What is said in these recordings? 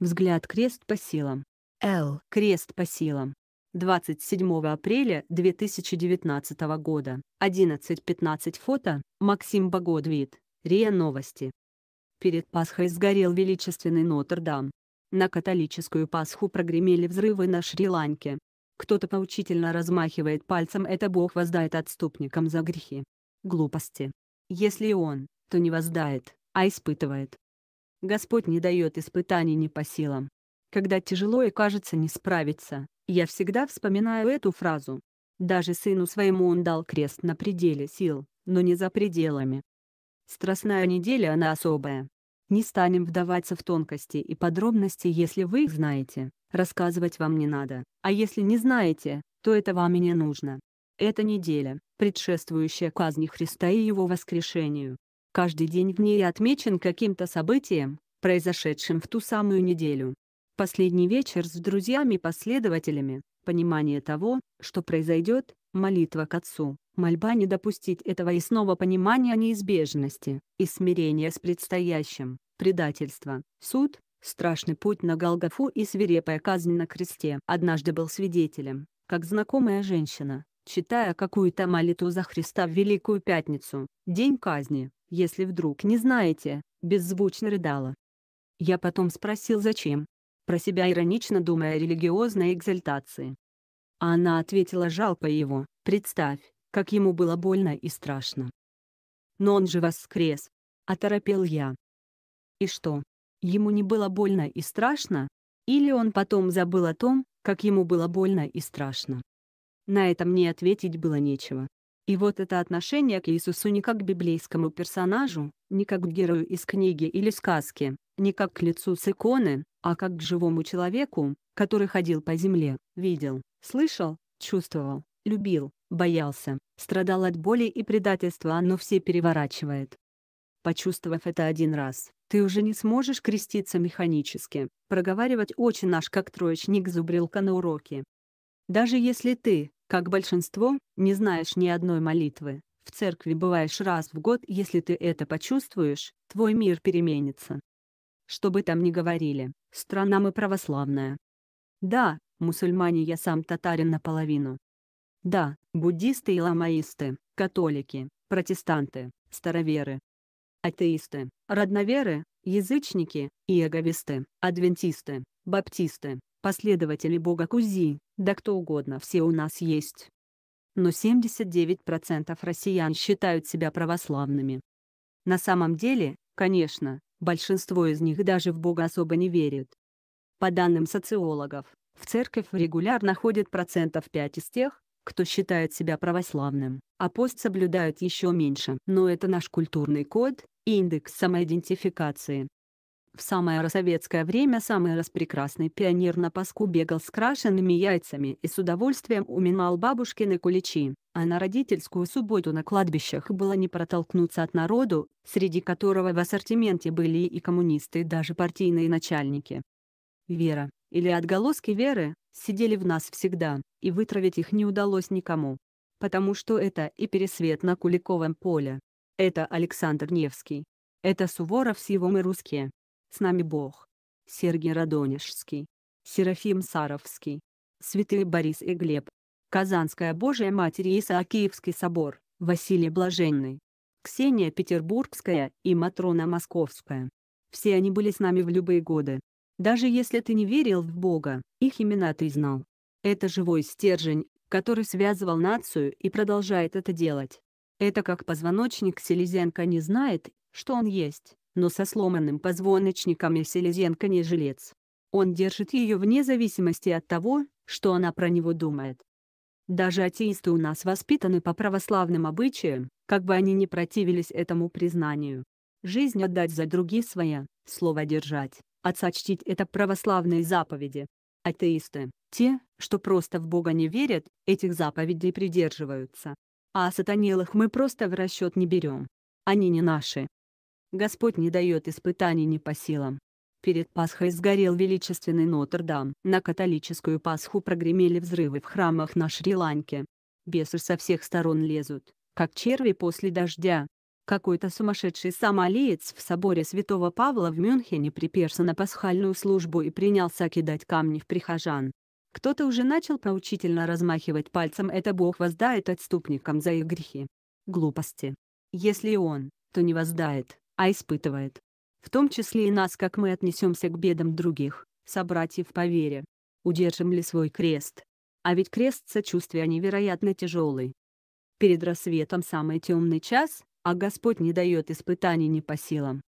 Взгляд крест по силам. Л. Крест по силам. 27 апреля 2019 года. 11.15 фото. Максим Богодвит. РИА Новости. Перед Пасхой сгорел величественный Нотр-Дам. На католическую Пасху прогремели взрывы на Шри-Ланке. Кто-то поучительно размахивает пальцем «это Бог воздает отступникам за грехи». Глупости. Если он, то не воздает, а испытывает. Господь не дает испытаний не по силам. Когда тяжело и кажется не справиться, я всегда вспоминаю эту фразу. Даже сыну своему он дал крест на пределе сил, но не за пределами. Страстная неделя она особая. Не станем вдаваться в тонкости и подробности, если вы их знаете, рассказывать вам не надо, а если не знаете, то это вам и не нужно. Эта неделя, предшествующая казни Христа и Его воскрешению, Каждый день в ней отмечен каким-то событием, произошедшим в ту самую неделю. Последний вечер с друзьями-последователями, понимание того, что произойдет, молитва к Отцу, мольба не допустить этого и снова понимание неизбежности, и смирение с предстоящим, предательство, суд, страшный путь на Голгофу и свирепая казнь на кресте. Однажды был свидетелем, как знакомая женщина, читая какую-то молитву за Христа в Великую Пятницу, день казни, если вдруг не знаете, беззвучно рыдала. Я потом спросил зачем. Про себя иронично думая о религиозной экзальтации. А она ответила жалко его, представь, как ему было больно и страшно. Но он же воскрес. Оторопел я. И что? Ему не было больно и страшно? Или он потом забыл о том, как ему было больно и страшно? На это мне ответить было нечего. И вот это отношение к Иисусу не как к библейскому персонажу, не как к герою из книги или сказки, не как к лицу с иконы, а как к живому человеку, который ходил по земле, видел, слышал, чувствовал, любил, боялся, страдал от боли и предательства оно все переворачивает. Почувствовав это один раз, ты уже не сможешь креститься механически, проговаривать «Очень наш» как троечник зубрилка на уроке. Даже если ты, как большинство, не знаешь ни одной молитвы. В церкви бываешь раз в год, если ты это почувствуешь, твой мир переменится. Что бы там ни говорили, страна мы православная. Да, мусульмане я сам татарин наполовину. Да, буддисты и ламаисты, католики, протестанты, староверы. Атеисты, родноверы, язычники, иеговисты, адвентисты, баптисты, последователи Бога Кузи, да кто угодно все у нас есть. Но 79% россиян считают себя православными. На самом деле, конечно, большинство из них даже в Бога особо не верят. По данным социологов, в церковь регулярно ходит процентов 5 из тех, кто считает себя православным, а пост соблюдают еще меньше. Но это наш культурный код, индекс самоидентификации. В самое рассоветское время самый распрекрасный пионер на паску бегал с крашенными яйцами и с удовольствием уминал бабушкины куличи, а на родительскую субботу на кладбищах было не протолкнуться от народу, среди которого в ассортименте были и коммунисты и даже партийные начальники. Вера, или отголоски веры, сидели в нас всегда, и вытравить их не удалось никому. Потому что это и пересвет на Куликовом поле. Это Александр Невский. Это Суворов с его «Мы русские». С нами Бог. Сергий Радонежский. Серафим Саровский. Святые Борис и Глеб. Казанская Божия Матерь и Исаакиевский собор. Василий Блаженный. Ксения Петербургская и Матрона Московская. Все они были с нами в любые годы. Даже если ты не верил в Бога, их имена ты знал. Это живой стержень, который связывал нацию и продолжает это делать. Это как позвоночник селезенка не знает, что он есть но со сломанным позвоночником и селезенка не жилец. Он держит ее вне зависимости от того, что она про него думает. Даже атеисты у нас воспитаны по православным обычаям, как бы они ни противились этому признанию. Жизнь отдать за другие своя, слово держать, отца чтить — это православные заповеди. Атеисты, те, что просто в Бога не верят, этих заповедей придерживаются. А сатанелых мы просто в расчет не берем. Они не наши. Господь не дает испытаний не по силам. Перед Пасхой сгорел величественный Нотр-Дам. На католическую Пасху прогремели взрывы в храмах на Шри-Ланке. Бесы со всех сторон лезут, как черви после дождя. Какой-то сумасшедший сомалиец в соборе святого Павла в Мюнхене приперся на пасхальную службу и принялся кидать камни в прихожан. Кто-то уже начал поучительно размахивать пальцем «это Бог воздает отступникам за их грехи». Глупости. Если он, то не воздает, а испытывает. В том числе и нас, как мы отнесемся к бедам других, собратьев по вере. Удержим ли свой крест? А ведь крест сочувствия невероятно тяжелый. Перед рассветом самый темный час, а Господь не дает испытаний не по силам.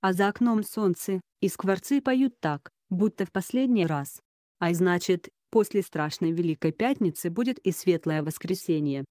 А за окном солнце, и скворцы поют так, будто в последний раз. А значит, после страшной Великой Пятницы будет и светлое воскресенье.